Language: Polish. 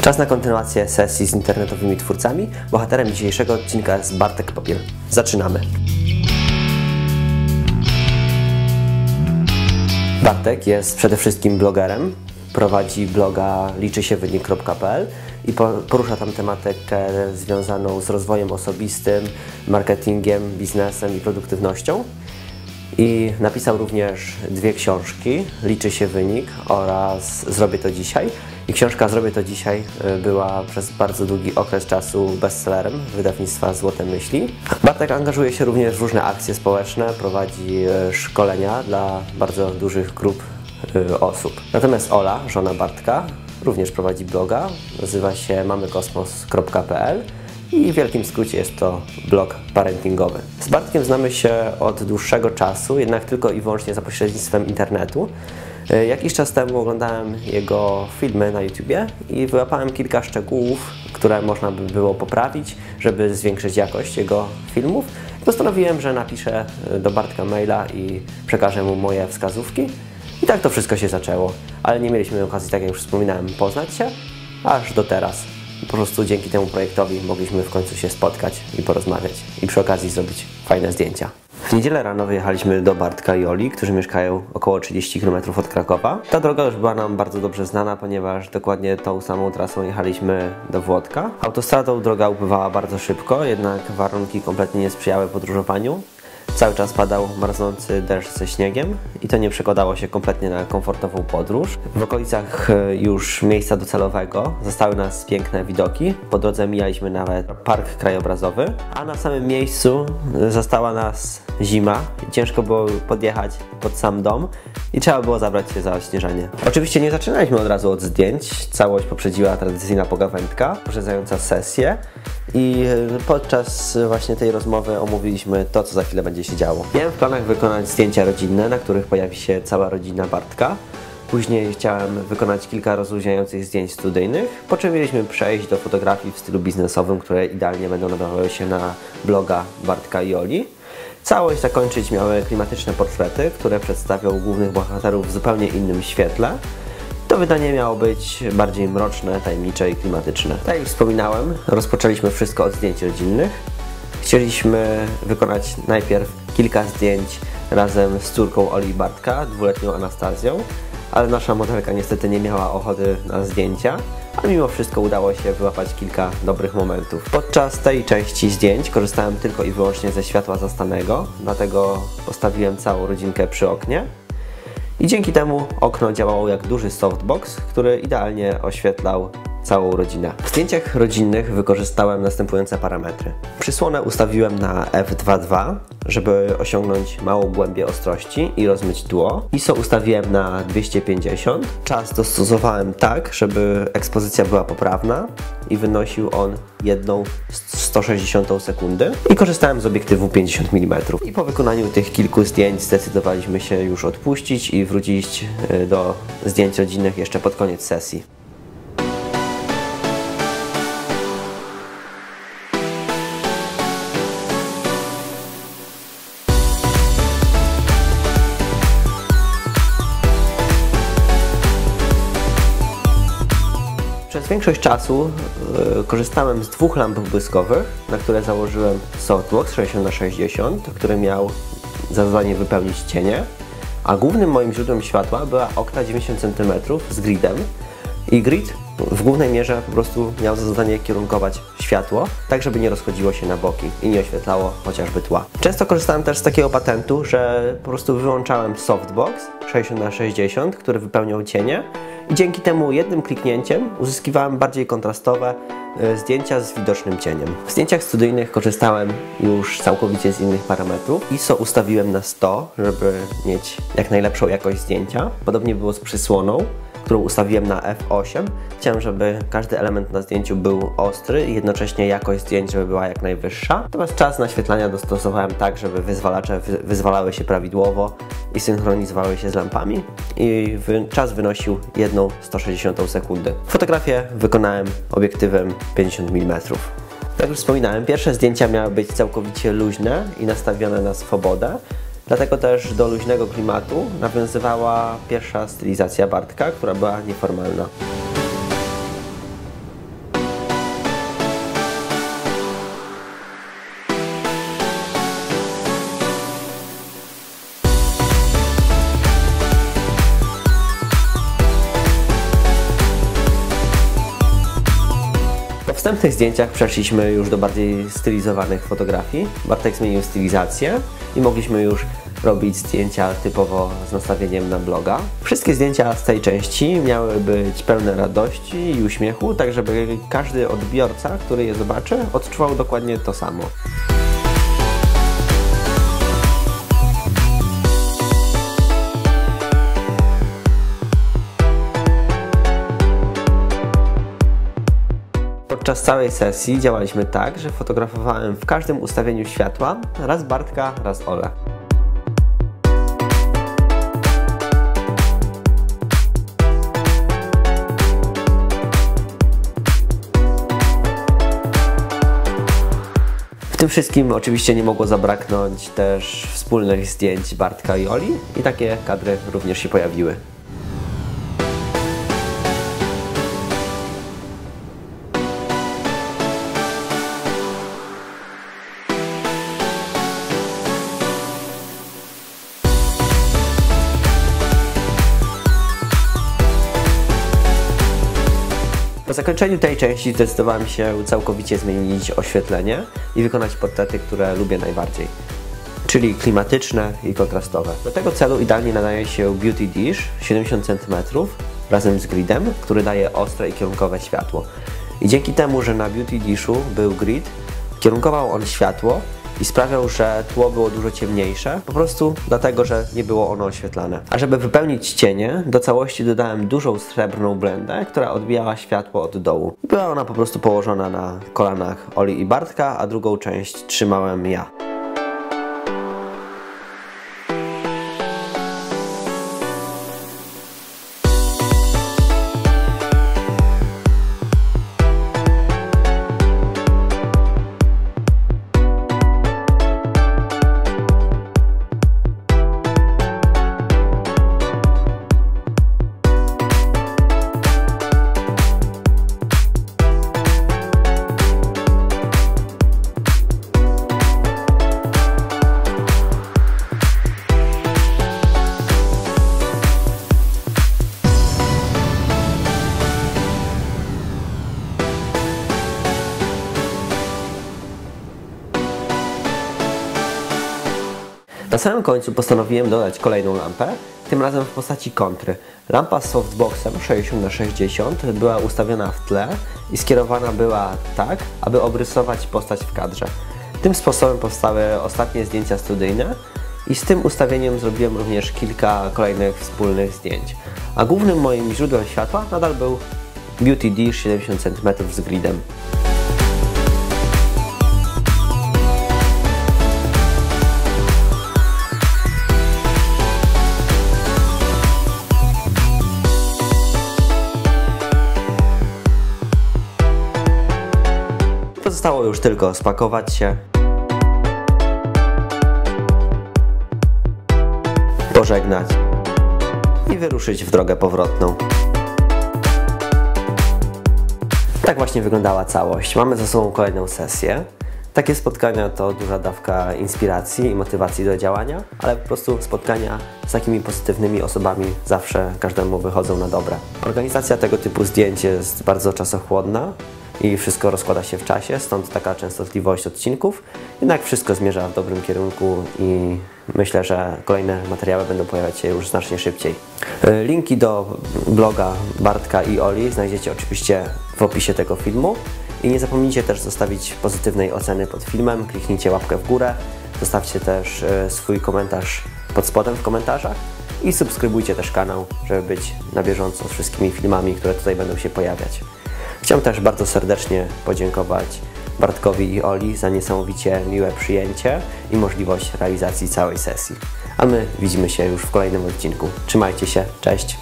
Czas na kontynuację sesji z internetowymi twórcami. Bohaterem dzisiejszego odcinka jest Bartek Popiel. Zaczynamy. Bartek jest przede wszystkim blogerem. Prowadzi bloga liczysiewynik.pl i porusza tam tematykę związaną z rozwojem osobistym, marketingiem, biznesem i produktywnością. I napisał również dwie książki, Liczy się wynik oraz Zrobię to dzisiaj. I książka Zrobię to dzisiaj y, była przez bardzo długi okres czasu bestsellerem wydawnictwa Złote Myśli. Bartek angażuje się również w różne akcje społeczne, prowadzi y, szkolenia dla bardzo dużych grup y, osób. Natomiast Ola, żona Bartka, również prowadzi bloga, nazywa się mamykosmos.pl i w wielkim skrócie jest to blog parentingowy. Z Bartkiem znamy się od dłuższego czasu, jednak tylko i wyłącznie za pośrednictwem internetu. E, jakiś czas temu oglądałem jego filmy na YouTubie i wyłapałem kilka szczegółów, które można by było poprawić, żeby zwiększyć jakość jego filmów. Postanowiłem, że napiszę do Bartka maila i przekażę mu moje wskazówki. I tak to wszystko się zaczęło, ale nie mieliśmy okazji, tak jak już wspominałem, poznać się, aż do teraz po prostu dzięki temu projektowi mogliśmy w końcu się spotkać i porozmawiać i przy okazji zrobić fajne zdjęcia. W niedzielę rano wyjechaliśmy do Bartka i Oli, którzy mieszkają około 30 km od Krakowa. Ta droga już była nam bardzo dobrze znana, ponieważ dokładnie tą samą trasą jechaliśmy do Włodka. Autostradą droga upływała bardzo szybko, jednak warunki kompletnie nie sprzyjały podróżowaniu. Cały czas padał marznący deszcz ze śniegiem i to nie przekładało się kompletnie na komfortową podróż. W okolicach e, już miejsca docelowego zostały nas piękne widoki. Po drodze mijaliśmy nawet park krajobrazowy, a na samym miejscu e, zastała nas zima. Ciężko było podjechać pod sam dom i trzeba było zabrać się za odśnieżanie. Oczywiście nie zaczynaliśmy od razu od zdjęć. Całość poprzedziła tradycyjna pogawędka, poprzedzająca sesję i e, podczas właśnie tej rozmowy omówiliśmy to, co za chwilę będzie się działo. Miałem w planach wykonać zdjęcia rodzinne, na których pojawi się cała rodzina Bartka. Później chciałem wykonać kilka rozluźniających zdjęć studyjnych, po czym mieliśmy przejść do fotografii w stylu biznesowym, które idealnie będą nadawały się na bloga Bartka i Oli. Całość zakończyć miały klimatyczne portrety, które przedstawią głównych bohaterów w zupełnie innym świetle. To wydanie miało być bardziej mroczne, tajemnicze i klimatyczne. Tak jak wspominałem, rozpoczęliśmy wszystko od zdjęć rodzinnych. Chcieliśmy wykonać najpierw kilka zdjęć razem z córką Oli Bartka, dwuletnią Anastazją, ale nasza modelka niestety nie miała ochoty na zdjęcia, a mimo wszystko udało się wyłapać kilka dobrych momentów. Podczas tej części zdjęć korzystałem tylko i wyłącznie ze światła zastanego, dlatego postawiłem całą rodzinkę przy oknie. I dzięki temu okno działało jak duży softbox, który idealnie oświetlał całą rodzinę. W zdjęciach rodzinnych wykorzystałem następujące parametry. Przysłonę ustawiłem na f2.2, żeby osiągnąć małą głębię ostrości i rozmyć tło. ISO ustawiłem na 250. Czas dostosowałem tak, żeby ekspozycja była poprawna i wynosił on jedną 160 sekundy i korzystałem z obiektywu 50 mm. I po wykonaniu tych kilku zdjęć zdecydowaliśmy się już odpuścić i wrócić e, do zdjęć rodzinnych jeszcze pod koniec sesji. Przez większość czasu y, korzystałem z dwóch lamp błyskowych, na które założyłem softbox 60x60, który miał za zadanie wypełnić cienie, a głównym moim źródłem światła była okna 90 cm z gridem i grid w głównej mierze po prostu miał za zadanie kierunkować światło, tak żeby nie rozchodziło się na boki i nie oświetlało chociażby tła. Często korzystałem też z takiego patentu, że po prostu wyłączałem softbox 60x60, który wypełniał cienie dzięki temu jednym kliknięciem uzyskiwałem bardziej kontrastowe e, zdjęcia z widocznym cieniem. W zdjęciach studyjnych korzystałem już całkowicie z innych parametrów. ISO ustawiłem na 100, żeby mieć jak najlepszą jakość zdjęcia. Podobnie było z przysłoną którą ustawiłem na f8. Chciałem, żeby każdy element na zdjęciu był ostry i jednocześnie jakość zdjęć, żeby była jak najwyższa. Natomiast czas naświetlania dostosowałem tak, żeby wyzwalacze wyzwalały się prawidłowo i synchronizowały się z lampami i czas wynosił 1 160 sekundy. Fotografię wykonałem obiektywem 50 mm. Jak już wspominałem, pierwsze zdjęcia miały być całkowicie luźne i nastawione na swobodę, Dlatego też do luźnego klimatu nawiązywała pierwsza stylizacja Bartka, która była nieformalna. Wstępnych zdjęciach przeszliśmy już do bardziej stylizowanych fotografii. Bartek zmienił stylizację i mogliśmy już robić zdjęcia typowo z nastawieniem na bloga. Wszystkie zdjęcia z tej części miały być pełne radości i uśmiechu, tak żeby każdy odbiorca, który je zobaczy, odczuwał dokładnie to samo. Podczas całej sesji działaliśmy tak, że fotografowałem w każdym ustawieniu światła raz Bartka, raz Ole. Tym wszystkim oczywiście nie mogło zabraknąć też wspólnych zdjęć Bartka i Oli i takie kadry również się pojawiły. Po zakończeniu tej części zdecydowałem się całkowicie zmienić oświetlenie i wykonać portrety, które lubię najbardziej, czyli klimatyczne i kontrastowe. Do tego celu idealnie nadaje się Beauty Dish 70 cm razem z gridem, który daje ostre i kierunkowe światło. I dzięki temu, że na Beauty Dishu był grid, kierunkował on światło i sprawiał, że tło było dużo ciemniejsze, po prostu dlatego, że nie było ono oświetlane. A żeby wypełnić cienie, do całości dodałem dużą srebrną blendę, która odbijała światło od dołu. Była ona po prostu położona na kolanach Oli i Bartka, a drugą część trzymałem ja. Samym końcu postanowiłem dodać kolejną lampę, tym razem w postaci kontry. Lampa z softboxem 60x60 była ustawiona w tle i skierowana była tak, aby obrysować postać w kadrze. Tym sposobem powstały ostatnie zdjęcia studyjne i z tym ustawieniem zrobiłem również kilka kolejnych wspólnych zdjęć. A głównym moim źródłem światła nadal był Beauty Dish 70 cm z gridem. Pozostało już tylko spakować się, pożegnać i wyruszyć w drogę powrotną. Tak właśnie wyglądała całość. Mamy za sobą kolejną sesję. Takie spotkania to duża dawka inspiracji i motywacji do działania, ale po prostu spotkania z takimi pozytywnymi osobami zawsze każdemu wychodzą na dobre. Organizacja tego typu zdjęć jest bardzo czasochłodna, i wszystko rozkłada się w czasie, stąd taka częstotliwość odcinków. Jednak wszystko zmierza w dobrym kierunku i myślę, że kolejne materiały będą pojawiać się już znacznie szybciej. E, linki do bloga Bartka i Oli znajdziecie oczywiście w opisie tego filmu. I nie zapomnijcie też zostawić pozytywnej oceny pod filmem, kliknijcie łapkę w górę, zostawcie też e, swój komentarz pod spodem w komentarzach i subskrybujcie też kanał, żeby być na bieżąco z wszystkimi filmami, które tutaj będą się pojawiać. Chciałem też bardzo serdecznie podziękować Bartkowi i Oli za niesamowicie miłe przyjęcie i możliwość realizacji całej sesji. A my widzimy się już w kolejnym odcinku. Trzymajcie się, cześć!